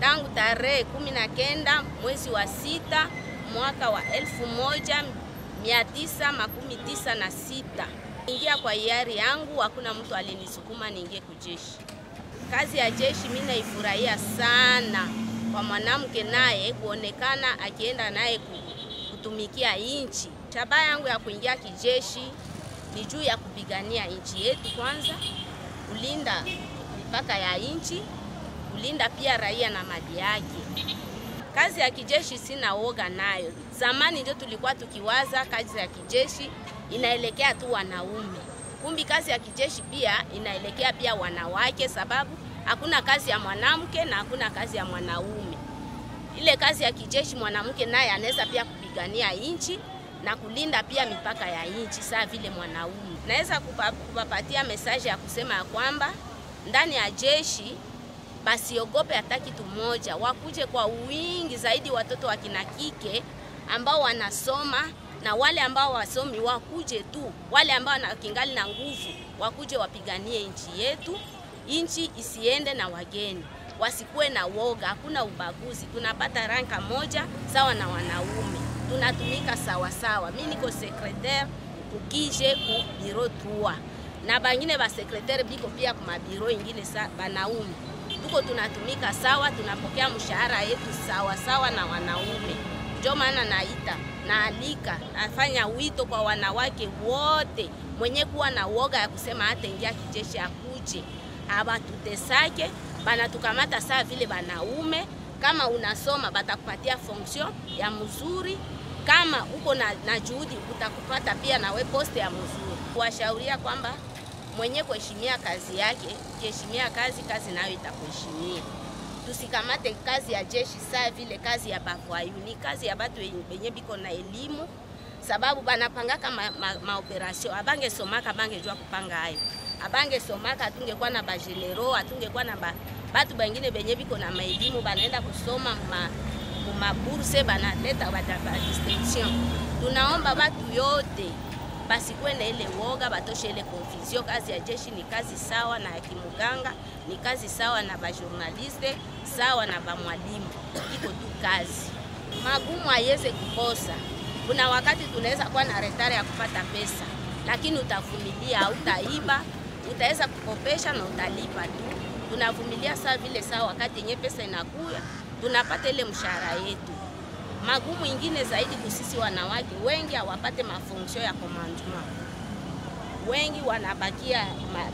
tangu tarehe kumi na kenda mwezi wa sita mwaka wa elfu moja mia tisa makumi tisa na sita ingia kwa hiari yangu, hakuna mtu alinisukuma niingie kujeshi. Kazi ya jeshi mimi naifurahia sana, kwa mwanamke naye kuonekana akienda naye kutumikia nchi. Shabaha yangu ya kuingia kijeshi ni juu ya kupigania nchi yetu, kwanza kulinda mipaka ya inchi, kulinda pia raia na mali yake. Kazi ya kijeshi sina woga nayo. Zamani ndio tulikuwa tukiwaza kazi ya kijeshi inaelekea tu wanaume, kumbi kazi ya kijeshi pia inaelekea pia wanawake, sababu hakuna kazi ya mwanamke na hakuna kazi ya mwanaume. Ile kazi ya kijeshi mwanamke naye anaweza pia kupigania nchi na kulinda pia mipaka ya nchi saa vile mwanaume. Naweza kupapatia mesaje ya kusema ya kwamba ndani ya jeshi basiogope hata kitu moja, wakuje kwa wingi zaidi watoto wa kina kike ambao wanasoma na wale ambao wasomi wakuje tu, wale ambao kingali na nguvu wakuje wapiganie nchi yetu, nchi isiende na wageni, wasikuwe na woga, hakuna ubaguzi, tunapata ranka moja sawa na wanaume, tunatumika sawa sawa. Mimi niko sekretari kukije ku biro tua na bangine ba sekretari biko pia ku mabiro ingine sa banaume, tuko tunatumika sawa, tunapokea mshahara yetu sawa sawa na wanaume. Ndio maana naita naalika nafanya wito kwa wanawake wote, mwenye kuwa na woga ya kusema hata ingia kijeshi akuje, abatutesake banatukamata saa vile banaume. Kama unasoma batakupatia fonction ya mzuri, kama uko na, na juhudi utakupata pia nawe poste ya mzuri. Kuwashauria kwamba mwenye kuheshimia kazi yake, kiheshimia kazi, kazi nayo itakuheshimia tusikamate kazi ya jeshi saa vile kazi ya bavwayu, ni kazi ya batu benye biko na elimu, sababu banapangaka maoperasio ma, ma abangesomaka bangejua kupanga hayo, abangesomaka atungekuwa na bagenero, atungekuwa na ba, batu bengine benye biko na maelimu banaenda kusoma ma, maburse banaleta ba distinction. Tunaomba batu yote basikuwe na ile woga, batoshe ile confusion. Kazi ya jeshi ni kazi sawa na ya kimuganga, ni kazi sawa na bajournaliste, sawa na bamwalimu, iko tu kazi. Magumu hayeze kukosa. Kuna wakati tunaweza kuwa na retare ya kupata pesa, lakini utavumilia, hautaiba, utaweza kukopesha na utalipa tu. Tunavumilia saa vile saa, wakati yenye pesa inakuya, tunapata ile mshahara yetu magumu ingine zaidi kusisi wanawake wengi hawapate mafunksio ya commandement, wengi wanabakia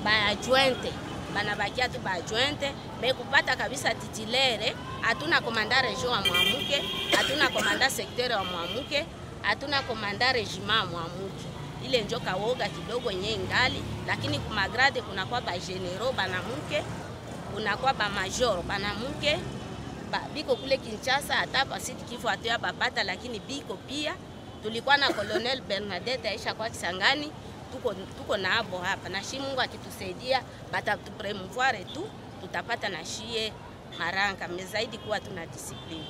baadjointe, banabakia tu baadjointe me kupata kabisa titilere. Hatuna komanda regio wa mwamuke, hatuna komanda sektere wa mwamuke, hatuna komanda regima wa mwamuke. Ile njo kawoga kidogo nye ngali, lakini kumagrade kunakuwa bagenero banamuke, kunakuwa bamajor banamuke ba, biko kule Kinshasa, hata pasiti kifo hatuya bapata, lakini biko pia. Tulikuwa na Colonel Bernadette Aisha kwa Kisangani, tuko, tuko na abo hapa na shi, Mungu akitusaidia batatupremouvoir tu tutapata na shie maranka mezaidi kuwa tuna discipline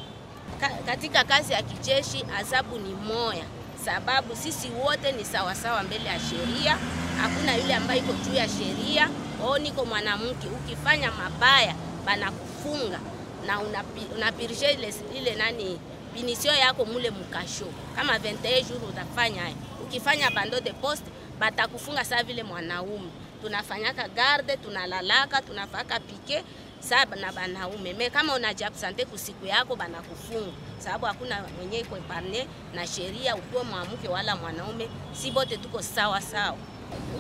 Ka, katika kazi ya kijeshi. Adhabu ni moya, sababu sisi wote ni sawasawa mbele ya sheria. Hakuna yule ambaye iko juu ya sheria. O, niko mwanamke, ukifanya mabaya banakufunga na unapirije una ile, nani pinisio yako mule mukasho kama 21 jours utafanya. Ukifanya bando de poste batakufunga saa vile mwanaume. Tunafanyaka garde, tunalalaka, tunafaka pike saba na banaume me, kama unajiabsente kusiku yako banakufunga, sababu hakuna mwenye iko epargne na sheria, ukuwe mwanamke wala mwanaume, si bote tuko sawa sawa.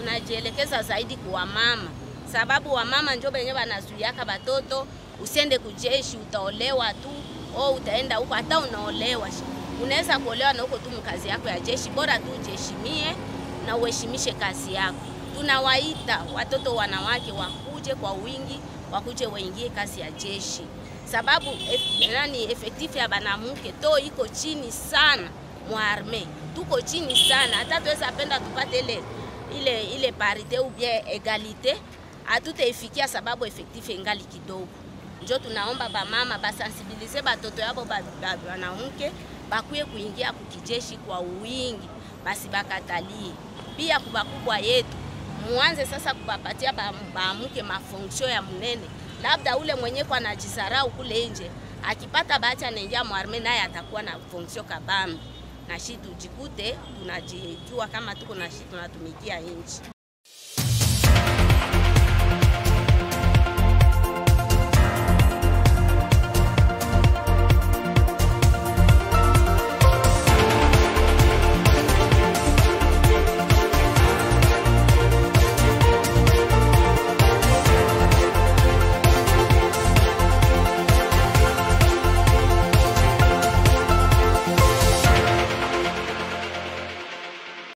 Unajielekeza zaidi kwa mama, sababu wamama njo benye banazuiaka batoto usiende kujeshi, utaolewa tu o utaenda huko. Hata unaolewa, unaweza kuolewa na huko tu mkazi yako ya jeshi, bora tu ujiheshimie na uheshimishe kazi yako. Tunawaita watoto wanawake wakuje kwa wingi, wakuje waingie kazi ya jeshi, sababu nani efektifu ya banamuke to iko chini sana muarme, tuko chini sana, hata tuweza penda tupate ile ile ile parite ou bien egalite, hatutaifikia sababu efektifu ingali kidogo njo tunaomba bamama basensibilize batoto yabo banamke bakuye kuingia kukijeshi kwa uwingi, basi bakatalie. Pia kubakubwa yetu muanze sasa kubapatia bamke mafonksio ya mnene, labda ule mwenye kwa najisarau kule nje akipata bahati anaingia mwarme, naye atakuwa na fonksio kabambi, na shi tujikute tunajijua kama tuko na shi tunatumikia nchi.